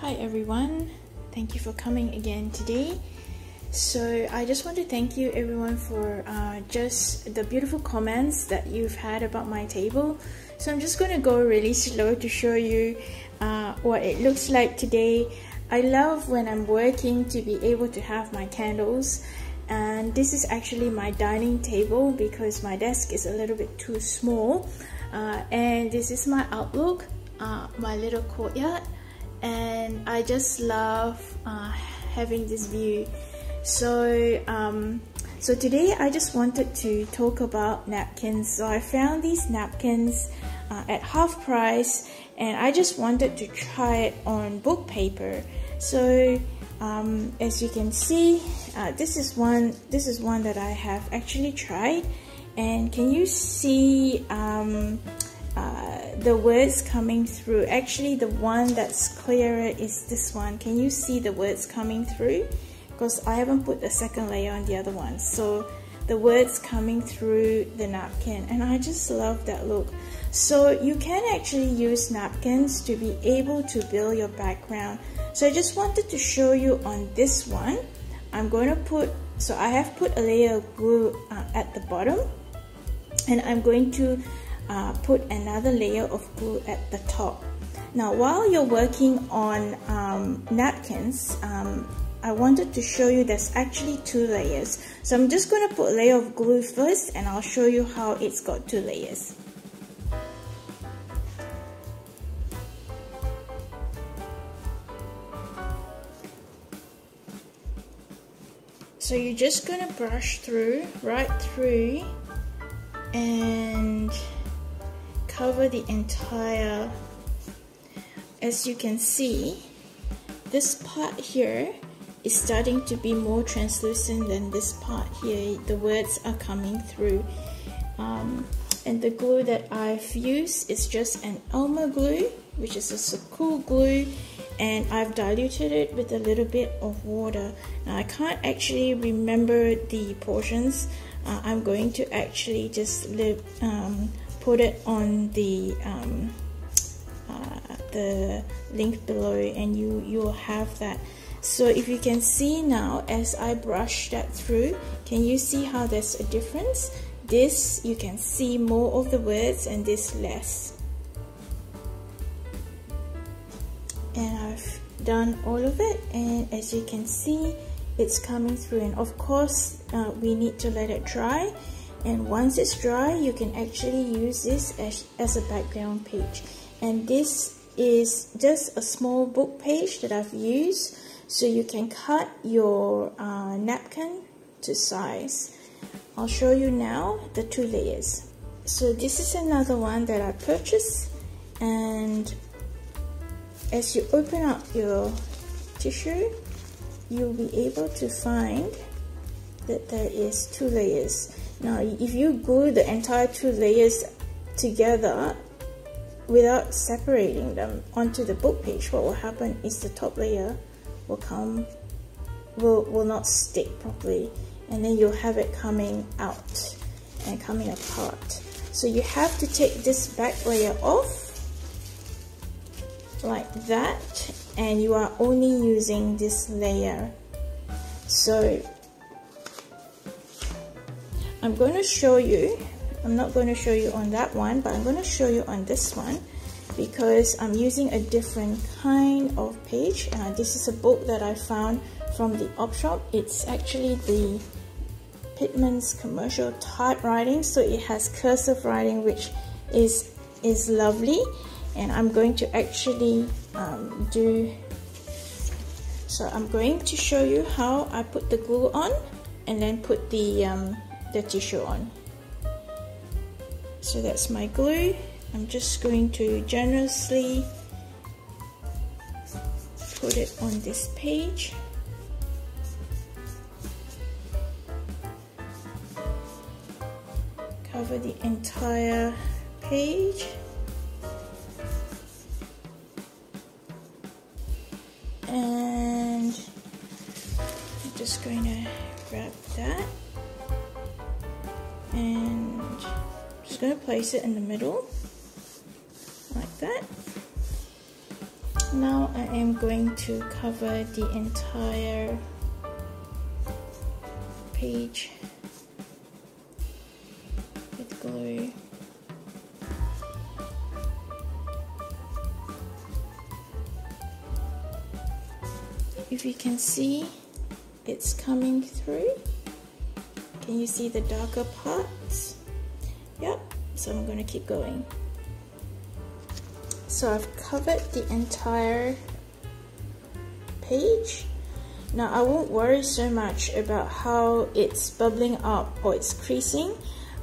Hi everyone, thank you for coming again today. So I just want to thank you everyone for uh, just the beautiful comments that you've had about my table. So I'm just going to go really slow to show you uh, what it looks like today. I love when I'm working to be able to have my candles and this is actually my dining table because my desk is a little bit too small uh, and this is my outlook uh, my little courtyard and I just love uh, having this view. So um, so today I just wanted to talk about napkins. So I found these napkins uh, at half price and I just wanted to try it on book paper. So um, as you can see uh, this is one this is one that I have actually tried. And can you see um, uh, the words coming through. Actually the one that's clearer is this one. Can you see the words coming through? Because I haven't put the second layer on the other one. So the words coming through the napkin. And I just love that look. So you can actually use napkins to be able to build your background. So I just wanted to show you on this one. I'm going to put so I have put a layer of glue uh, at the bottom. And I'm going to uh, put another layer of glue at the top. Now while you're working on um, napkins um, I wanted to show you there's actually two layers. So I'm just going to put a layer of glue first and I'll show you how it's got two layers. So you're just gonna brush through right through and cover the entire as you can see this part here is starting to be more translucent than this part here the words are coming through um, and the glue that I've used is just an Elmer glue which is a cool glue and I've diluted it with a little bit of water. Now I can't actually remember the portions. Uh, I'm going to actually just live, um, put it on the um, uh, the link below and you you'll have that. So if you can see now as I brush that through, can you see how there's a difference? This you can see more of the words and this less. and I've done all of it and as you can see it's coming through and of course uh, we need to let it dry and once it's dry you can actually use this as, as a background page. And this is just a small book page that I've used so you can cut your uh, napkin to size. I'll show you now the two layers. So this is another one that I purchased and as you open up your tissue you'll be able to find that there is two layers now if you glue the entire two layers together without separating them onto the book page what will happen is the top layer will come will, will not stick properly and then you'll have it coming out and coming apart. So you have to take this back layer off like that and you are only using this layer. So I'm going to show you I'm not going to show you on that one but I'm going to show you on this one because I'm using a different kind of page. Uh, this is a book that I found from the op shop. It's actually the Pitman's commercial typewriting. So it has cursive writing which is is lovely. And I'm going to actually um, do so I'm going to show you how I put the glue on and then put the, um, the tissue on. So that's my glue. I'm just going to generously put it on this page. Cover the entire page. And I'm just going to grab that and I'm just going to place it in the middle like that. Now I am going to cover the entire page with glue if you can see it's coming through can you see the darker parts? Yep so I'm going to keep going. So I've covered the entire page. Now I won't worry so much about how it's bubbling up or it's creasing.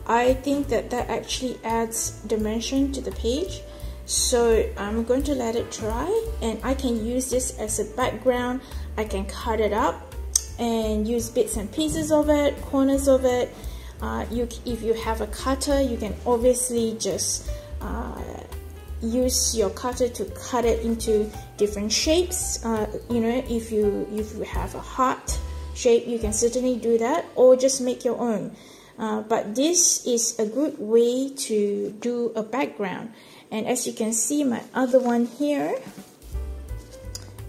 I think that that actually adds dimension to the page. So I'm going to let it dry and I can use this as a background. I can cut it up and use bits and pieces of it corners of it. Uh, you if you have a cutter you can obviously just uh, use your cutter to cut it into different shapes. Uh, you know if you if you have a heart shape you can certainly do that or just make your own. Uh, but this is a good way to do a background. And as you can see my other one here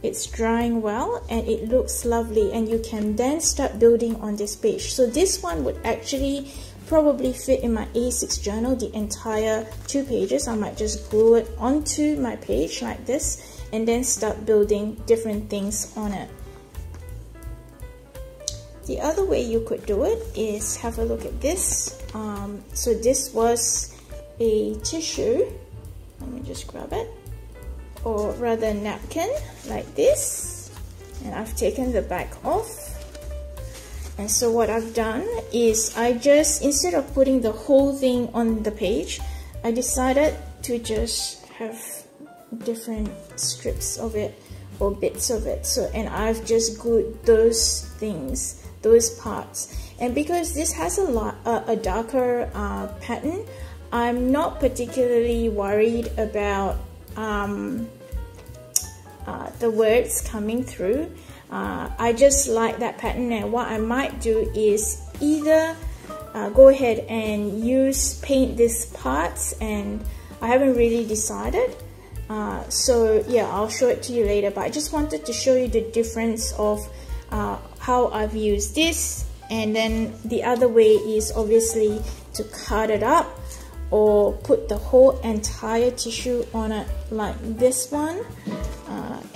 it's drying well and it looks lovely and you can then start building on this page. So this one would actually probably fit in my A6 journal. The entire two pages I might just glue it onto my page like this and then start building different things on it. The other way you could do it is have a look at this. Um, so this was a tissue. Let me just grab it or rather napkin like this. And I've taken the back off. And so what I've done is I just instead of putting the whole thing on the page I decided to just have different strips of it or bits of it. So and I've just glued those things those parts. And because this has a lot a darker uh, pattern I'm not particularly worried about um, uh, the words coming through. Uh, I just like that pattern and what I might do is either uh, go ahead and use paint these parts and I haven't really decided. Uh, so yeah, I'll show it to you later but I just wanted to show you the difference of uh, how I've used this and then the other way is obviously to cut it up or put the whole entire tissue on it like this one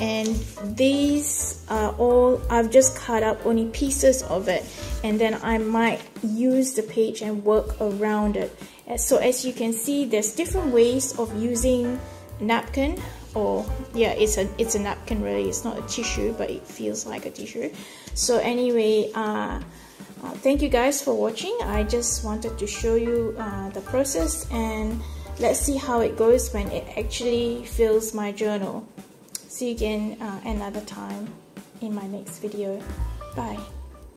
and these are all I've just cut up only pieces of it. And then I might use the page and work around it. So as you can see there's different ways of using napkin or yeah it's a it's a napkin really. It's not a tissue but it feels like a tissue. So anyway uh, uh, thank you guys for watching. I just wanted to show you uh, the process and let's see how it goes when it actually fills my journal see you again uh, another time in my next video. Bye